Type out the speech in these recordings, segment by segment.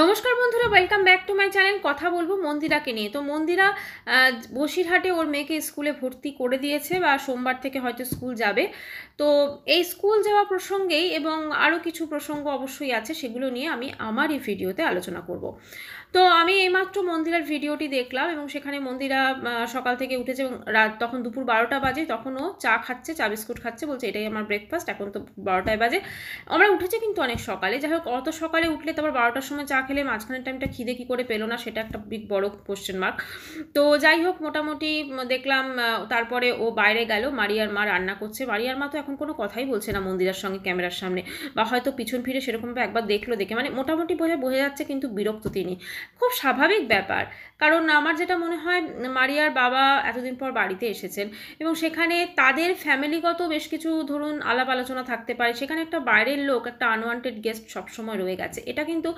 নমস্কার বন্ধুরা welcome back to my channel কথা বলব মন্দিরাকে নিয়ে। তো মন্দিরা বসিরহাটে ওর মেয়েকে স্কুলে ভর্তি করে দিয়েছে বা সোমবার থেকে হয়তো স্কুল যাবে। তো এই স্কুল যাওয়া প্রসঙ্গেই এবং আরও কিছু প্রসঙ্গ অবশ্যই আছে, সেগুলো নিয়ে আমি আমার এই ভিডিওতে আলোচনা করব। তো আমি এইমাত্র মন্দিরার ভিডিওটি দেখলাম এবং সেখানে মন্দিরা সকাল থেকে উঠেছে এবং রাত, তখন দুপুর বারোটা বাজে, তখনও চা খাচ্ছে, চা বিস্কুট খাচ্ছে, বলছে এটাই আমার ব্রেকফাস্ট এখন তো বারোটায় বাজে। আমরা উঠেছি কিন্তু অনেক সকালে, যাই হোক, অত সকালে উঠলে তারপর বারোটার সময় চা খেলে মাঝখানের টাইমটা খিদে কী করে পেল না, সেটা একটা বিগ বড় কোশ্চেন মার্ক তো যাই হোক, মোটামুটি দেখলাম তারপরে ও বাইরে গেল, মারিয়ার মা রান্না করছে। মারিয়ার মা তো এখন কোনো কথাই বলছে না মন্দিরার সঙ্গে, ক্যামেরার সামনে। বা হয়তো পিছন ফিরে সেরকমভাবে একবার দেখল দেখে। মানে মোটামুটি বোঝা বোঝা যাচ্ছে কিন্তু বিরক্ত তিনি। খুব স্বাভাবিক ব্যাপার। কারণ আমার যেটা মনে হয়, মারিয়ার বাবা এতদিন পর বাড়িতে এসেছেন এবং সেখানে তাদের ফ্যামিলিগত বেশ কিছু ধরুন আলাপ আলোচনা থাকতে পারে। সেখানে একটা বাইরের লোক, একটা আনওয়ান্টেড গেস্ট সবসময় রয়ে গেছে। এটা কিন্তু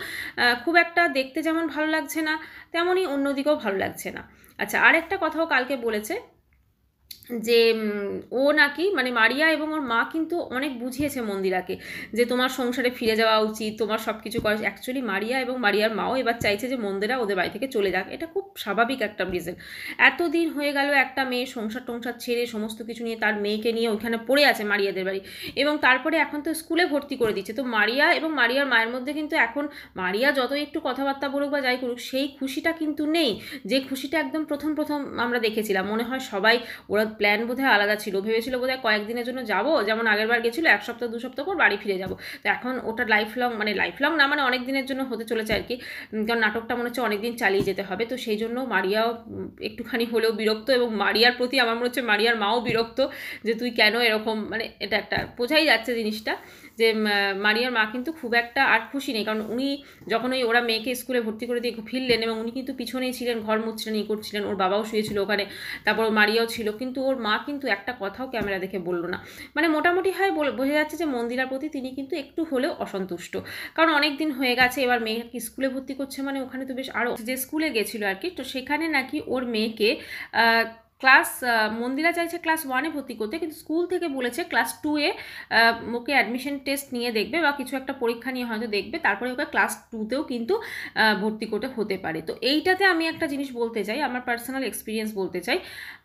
খুব একটা দেখতে যেমন ভালো লাগছে না, তেমনই অন্যদিকেও ভালো লাগছে না। আচ্ছা আরেকটা কথাও কালকে বলেছে যে ও নাকি মানে মারিয়া এবং ওর মা কিন্তু অনেক বুঝিয়েছে মন্দিরাকে যে তোমার সংসারে ফিরে যাওয়া উচিত, তোমার সব কিছু করা অ্যাকচুয়ালি মারিয়া এবং মারিয়ার মাও এবার চাইছে যে মন্দিরা ওদের বাড়ি থেকে চলে যাক। এটা খুব স্বাভাবিক একটা রিজন এতদিন হয়ে গেল একটা মেয়ে সংসার টংসার ছেড়ে সমস্ত কিছু নিয়ে তার মেয়েকে নিয়ে ওইখানে পড়ে আছে মারিয়াদের বাড়ি। এবং তারপরে এখন তো স্কুলে ভর্তি করে দিচ্ছে। তো মারিয়া এবং মারিয়ার মায়ের মধ্যে কিন্তু এখন মারিয়া যতই একটু কথাবার্তা বলুক বা যাই করুক, সেই খুশিটা কিন্তু নেই। যে খুশিটা একদম প্রথম প্রথম আমরা দেখেছিলাম। মনে হয় সবাই ওরা প্ল্যান বোধহয় আলাদা ছিল। ভেবেছিল বোধহয় কয়েকদিনের জন্য যাব। যেমন আগের বার গেছিল, এক সপ্তাহ, দু সপ্তাহ পর বাড়ি ফিরে যাব। তো এখন ওটা লাইফ লং মানে লাইফ লং না মানে অনেক দিনের জন্য হতে চলেছে আর কি। কারণ নাটকটা মনে হচ্ছে অনেক দিন চালিয়ে যেতে হবে। তো সেই জন্য মারিয়াও একটুখানি হলেও বিরক্ত এবং মারিয়ার প্রতি আমার মনে হচ্ছে মারিয়ার মাও বিরক্ত যে, তুই কেন এরকম? মানে এটা একটা বোঝাই যাচ্ছে জিনিসটা। যে মারিয়ার মা কিন্তু খুব একটা আর খুশি নেই। কারণ উনি যখন ওই ওরা মেয়েকে স্কুলে ভর্তি করে দিয়ে ফিরলেন এবং উনি কিন্তু পিছনেই ছিলেন, ঘর মুছলেন, ই করছিলেন, ওর বাবাও শুয়েছিল ওখানে, তারপর মারিয়াও ছিল, কিন্তু ওর মা কিন্তু একটা কথাও ক্যামেরা দেখে বলল না। মানে মোটামুটি হয় বোঝা যাচ্ছে যে মন্দিরার প্রতি তিনি কিন্তু একটু হলেও অসন্তুষ্ট। কারণ অনেক দিন হয়ে গেছে, এবার মেয়েকে স্কুলে ভর্তি করছে মানে ওখানে তো বেশ আরও যে স্কুলে গেছিল আর কি, তো সেখানে নাকি ওর মেয়েকে ক্লাস মন্দিরা চাইছে ক্লাস ওয়ানে ভর্তি করতে, কিন্তু স্কুল থেকে বলেছে ক্লাস টুয়ে ওকে অ্যাডমিশন টেস্ট নিয়ে দেখবে বা কিছু একটা পরীক্ষা নিয়ে হয়তো দেখবে, তারপরে ওকে ক্লাস টুতেও কিন্তু ভর্তি করতে হতে পারে। তো এইটাতে আমি একটা জিনিস বলতে চাই, আমার পার্সোনাল এক্সপিরিয়েন্স বলতে চাই।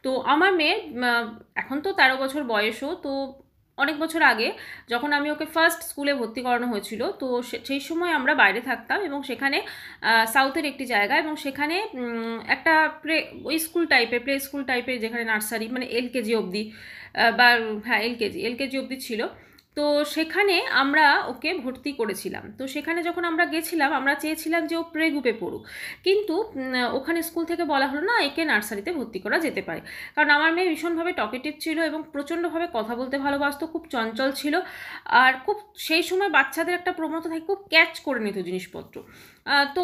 তো আমার মেয়ে এখন তো তেরো বছর বয়সও, তো অনেক বছর আগে যখন আমি ওকে ফার্স্ট স্কুলে ভর্তি করানো হয়েছিল, তো সেই সময় আমরা বাইরে থাকতাম এবং সেখানে সাউথের একটি জায়গা এবং সেখানে একটা প্লে, ওই স্কুল টাইপের প্লে স্কুল টাইপের যেখানে নার্সারি মানে এলকেজি অবধি বা হ্যাঁ এলকেজি এলকেজি অবধি ছিল। তো সেখানে আমরা ওকে ভর্তি করেছিলাম। তো সেখানে যখন আমরা গেছিলাম, আমরা চেয়েছিলাম যে ও প্রে গ্রুপে পড়ুক। কিন্তু ওখানে স্কুল থেকে বলা হলো না, একে নার্সারিতে ভর্তি করা যেতে পারে। কারণ আমার মেয়ে ভীষণভাবে টকেটিভ ছিল এবং প্রচণ্ডভাবে কথা বলতে ভালোবাসতো, খুব চঞ্চল ছিল। আর খুব, সেই সময় বাচ্চাদের একটা প্রবণতা থাকে, খুব ক্যাচ করে নিত জিনিসপত্র। তো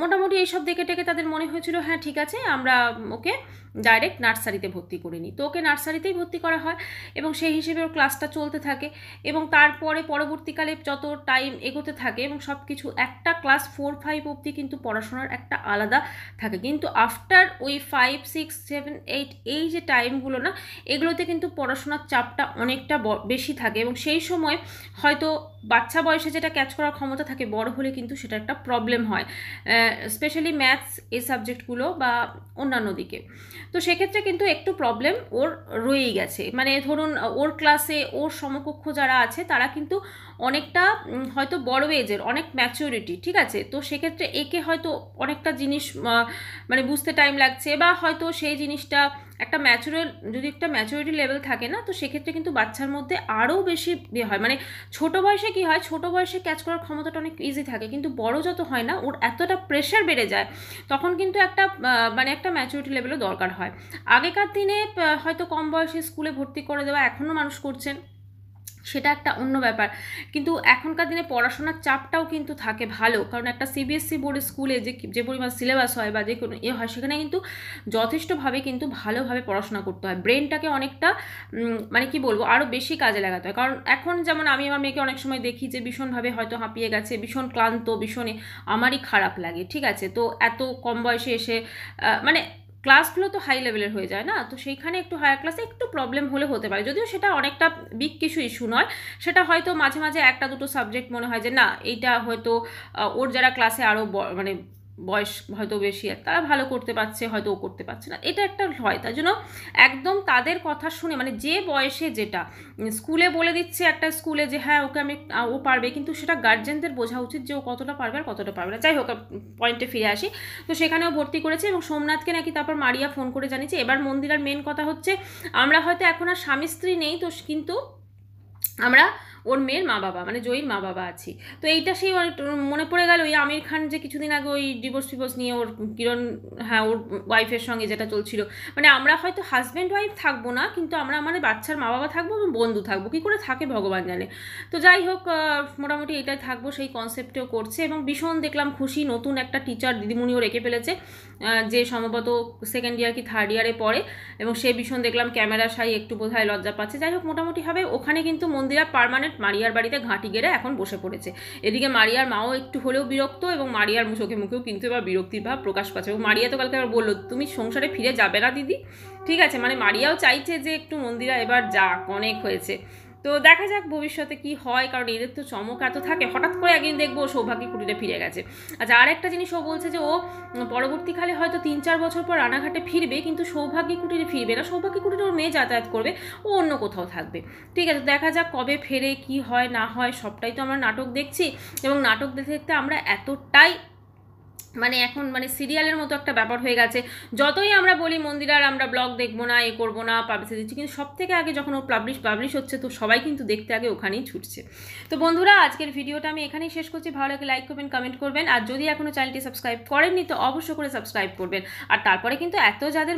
মোটামুটি এইসব দেখে টেকে তাদের মনে হয়েছিল হ্যাঁ ঠিক আছে, আমরা ওকে ডাইরেক্ট নার্সারিতে ভর্তি করে নিই। তো ওকে নার্সারিতেই ভর্তি করা হয় এবং সেই হিসেবে ওর ক্লাসটা চলতে থাকে এবং তারপরে পরবর্তীকালে যত টাইম এগোতে থাকে এবং সব কিছু একটা ক্লাস ফোর ফাইভ অবধি কিন্তু পড়াশোনার একটা আলাদা থাকে। কিন্তু আফটার ওই ফাইভ সিক্স সেভেন এইট এই যে টাইমগুলো না, এগুলোতে কিন্তু পড়াশোনার চাপটা অনেকটা বেশি থাকে এবং সেই সময় হয়তো বাচ্চা বয়সে যেটা ক্যাচ করার ক্ষমতা থাকে, বড় হলে কিন্তু সেটা একটা প্রবলেম হয়। স্পেশালি ম্যাথস এই সাবজেক্টগুলো বা অন্যান্য দিকে। তো সেক্ষেত্রে কিন্তু একটু প্রবলেম ওর রয়েই গেছে। মানে ধরুন, ওর ক্লাসে ওর সমকক্ষ যারা আছে, তারা কিন্তু অনেকটা হয়তো বড় এজের অনেক ম্যাচিউরিটি ঠিক আছে? তো সেক্ষেত্রে একে হয়তো অনেকটা জিনিস মানে বুঝতে টাইম লাগছে বা হয়তো সেই জিনিসটা একটা ম্যাচুরাল যদি একটা ম্যাচুরিটি লেভেল থাকে না, তো সেক্ষেত্রে কিন্তু বাচ্চার মধ্যে আরও বেশি ইয়ে হয়। মানে ছোটো বয়সে কি হয়, ছোট বয়সে ক্যাচ করার ক্ষমতাটা অনেক ইজি থাকে, কিন্তু বড় যত হয় না, ওর এতটা প্রেশার বেড়ে যায়, তখন কিন্তু একটা মানে একটা ম্যাচুরিটি লেভেলও দরকার হয়। আগেকার দিনে হয়তো কম বয়সে স্কুলে ভর্তি করে দেওয়া এখনও মানুষ করছেন সেটা একটা অন্য ব্যাপার। কিন্তু এখনকার দিনে পড়াশোনার চাপটাও কিন্তু থাকে ভালো। কারণ একটা সিবিএসসি বোর্ডের স্কুলে যে যে পরিমাণ সিলেবাস হয় বা যে কোনো ইয়ে হয়, সেখানে কিন্তু যথেষ্টভাবে কিন্তু ভালোভাবে পড়াশোনা করতে হয়। ব্রেনটাকে অনেকটা মানে কি বলব আরও বেশি কাজে লাগাতে হয়। কারণ এখন যেমন আমি আমার মেয়েকে অনেক সময় দেখি যে ভীষণভাবে হয়তো হাঁপিয়ে গেছে, ভীষণ ক্লান্ত, ভীষণে আমারই খারাপ লাগে, ঠিক আছে? তো এত কম বয়সে এসে মানে ক্লাসগুলো তো হাই লেভেলের হয়ে যায় না? তো সেইখানে একটু হায়ার ক্লাসে একটু প্রবলেম হলে হতে পারে। যদিও সেটা অনেকটা বিগ কিছু ইস্যু নয়। সেটা হয়তো মাঝে মাঝে একটা দুটো সাবজেক্ট মনে হয় যে, না, এইটা হয়তো ওর যারা ক্লাসে আরও মানে বয়স হয়তো বেশি আর তারা ভালো করতে পারছে, হয়তো ও করতে পারছে না। এটা একটা হয় তার জন্য একদম তাদের কথা শুনে মানে যে বয়সে যেটা স্কুলে বলে দিচ্ছে একটা স্কুলে যে হ্যাঁ ওকে আমি ও পারবে। কিন্তু সেটা গার্জেনদের বোঝা উচিত যে, ও কতটা পারবে আর কতটা পারবে না। যাই হোক পয়েন্টে ফিরে আসি। তো সেখানেও ভর্তি করেছে এবং সোমনাথকে নাকি তারপর মারিয়া ফোন করে জানিয়েছে। এবার মন্দিরার মেন কথা হচ্ছে, আমরা হয়তো এখন আর স্বামী স্ত্রী নেই, তো কিন্তু আমরা ওর মেয়ের মা বাবা মানে জয়ীর মা বাবা আছি। তো এইটা সেই মনে পড়ে গেল ওই আমির খান যে কিছুদিন আগে ওই ডিভোর্স ফিভোর্স নিয়ে ওর কিরণ হ্যাঁ ওর ওয়াইফের সঙ্গে যেটা চলছিল। মানে আমরা হয়তো হাজব্যান্ড ওয়াইফ থাকব না, কিন্তু আমরা আমাদের বাচ্চার মা বাবা থাকব এবং বন্ধু থাকব। কী করে থাকে ভগবান জানে। তো যাই হোক মোটামুটি এটাই থাকব, সেই কনসেপ্টেও করছে এবং ভীষণ দেখলাম খুশি নতুন একটা টিচার দিদিমণিও রেখে ফেলেছে যে সম্ভবত সেকেন্ড ইয়ার কি থার্ড ইয়ারে পড়ে এবং সে ভীষণ দেখলাম ক্যামেরা সাই একটু বোধহয় লজ্জা পাচ্ছে। যাই হোক, মোটামুটি হবে। ওখানে কিন্তু মন্দিরা পারমানেন্ট মারিয়ার বাড়িতে ঘাঁটি গেড়ে এখন বসে পড়েছে। এদিকে মারিয়ার মাও একটু হলেও বিরক্ত এবং মারিয়ার মুখে মুখেও কিন্তু এবার বিরক্তির ভাব প্রকাশ পাচ্ছে। এবং মারিয়া তো কালকে আবার বলল, তুমি সংসারে ফিরে যাবে না দিদি? ঠিক আছে মানে মারিয়াও চাইছে যে একটু মন্দিরা এবার যাক, অনেক হয়েছে। তো দেখা যাক ভবিষ্যতে কি হয়, কারণ এদের তো চমক এত থাকে। হঠাৎ করে একদিন দেখব সৌভাগ্য কুটিরে ফিরে গেছে। আচ্ছা আর একটা জিনিস ও বলছে যে ও পরবর্তীকালে হয়তো তিন চার বছর পর রানাঘাটে ফিরবে, কিন্তু সৌভাগ্য কুটিরে ফিরবে না। সৌভাগ্য কুটিরে ওর মেয়ে যাতায়াত করবে, ও অন্য কোথাও থাকবে। ঠিক আছে, দেখা যাক কবে ফেরে, কি হয়, না হয়, সবটাই তো আমরা নাটক দেখছি। এবং নাটক দেখতে দেখতে আমরা এতটাই মানে এখন মানে সিরিয়ালের মতো একটা ব্যাপার হয়ে গেছে। যতই আমরা বলি মন্দিরার আমরা ব্লগ দেখব না, এ করব না পাবলিসিটি দিচ্ছি, কিন্তু সব থেকে আগে যখন ও পাবলিশ পাবলিশ হচ্ছে, তো সবাই কিন্তু দেখতে আগে ওখানেই ছুটছে। তো বন্ধুরা, আজকের ভিডিওটা আমি এখানেই শেষ করছি। ভালো লাগে লাইক করবেন কমেন্ট করবেন। আর যদি এখনও চ্যানেলটি সাবস্ক্রাইব করেননি, তো অবশ্যই করে সাবস্ক্রাইব করবেন। আর তারপরে কিন্তু এত যাদের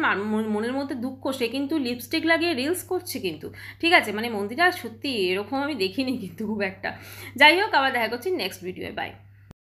মনের মধ্যে দুঃখ, সে কিন্তু লিপস্টিক লাগিয়ে রিলস করছে কিন্তু। ঠিক আছে? মানে মন্দিরা সত্যি এরকম আমি দেখিনি কিন্তু খুব একটা। যাই হোক, আবার দেখা করছি নেক্সট ভিডিওয়ে বাই